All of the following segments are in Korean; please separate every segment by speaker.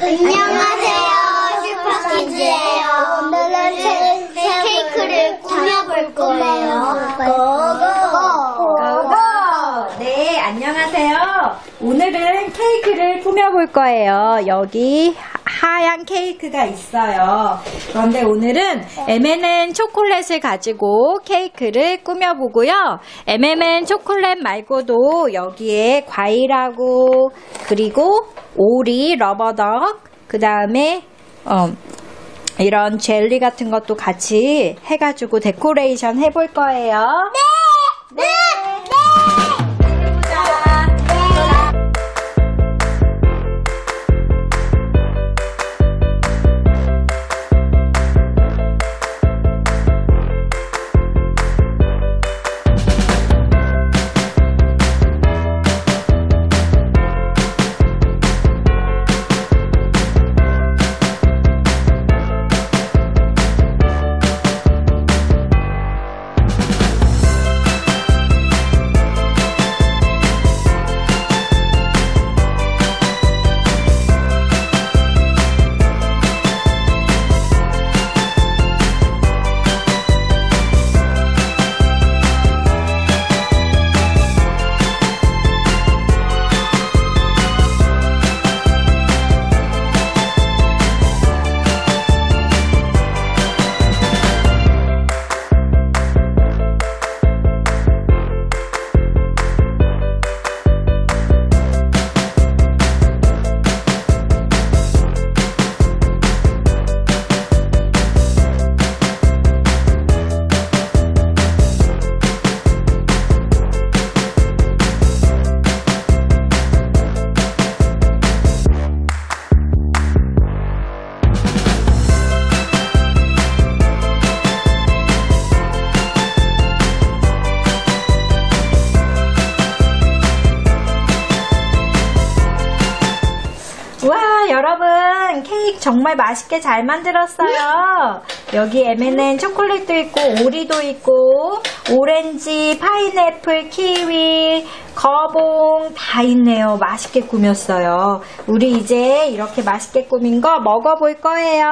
Speaker 1: 안녕하세요. 슈퍼키즈예요. 오늘은 케이크를 꾸며볼 거예요. 고고!
Speaker 2: 고고! 네, 안녕하세요. 오늘은 케이크를 꾸며볼 거예요. 여기 하얀 케이크가 있어요. 그런데 오늘은 M&M 초콜릿을 가지고 케이크를 꾸며보고요. M&M 초콜릿 말고도 여기에 과일하고 그리고 오리, 러버덕, 그 다음에 어, 이런 젤리 같은 것도 같이 해가지고 데코레이션 해볼 거예요.
Speaker 1: 네! 네!
Speaker 2: 여러분 케이크 정말 맛있게 잘 만들었어요. 여기 M&M 초콜릿도 있고 오리도 있고 오렌지 파인애플 키위 거봉 다 있네요. 맛있게 꾸몄어요. 우리 이제 이렇게 맛있게 꾸민 거 먹어볼 거예요.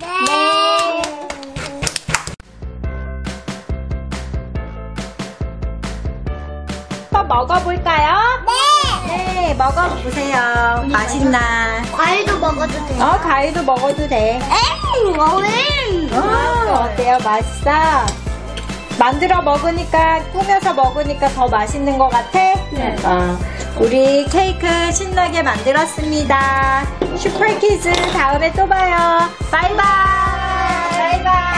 Speaker 1: 네!
Speaker 2: 한번 먹어볼까요? 네! 먹어보세요 맛있나
Speaker 1: 과일도 먹어도 돼요?
Speaker 2: 어 과일도 먹어도 돼
Speaker 1: 엥! 어잉!
Speaker 2: 어, 어때요? 맛있어? 만들어 먹으니까, 꾸며서 먹으니까 더 맛있는 것 같아?
Speaker 1: 네.
Speaker 2: 어, 우리 케이크 신나게 만들었습니다. 슈퍼키즈 다음에 또 봐요. 바이바이!